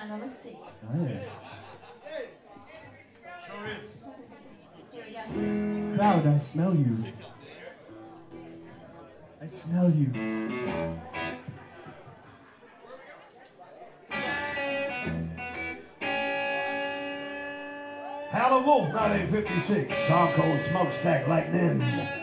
stand on a stick. Oh, Crowd, I smell you. I smell you. Howlin' Wolf, 1956. Song called Smokestack Lightning.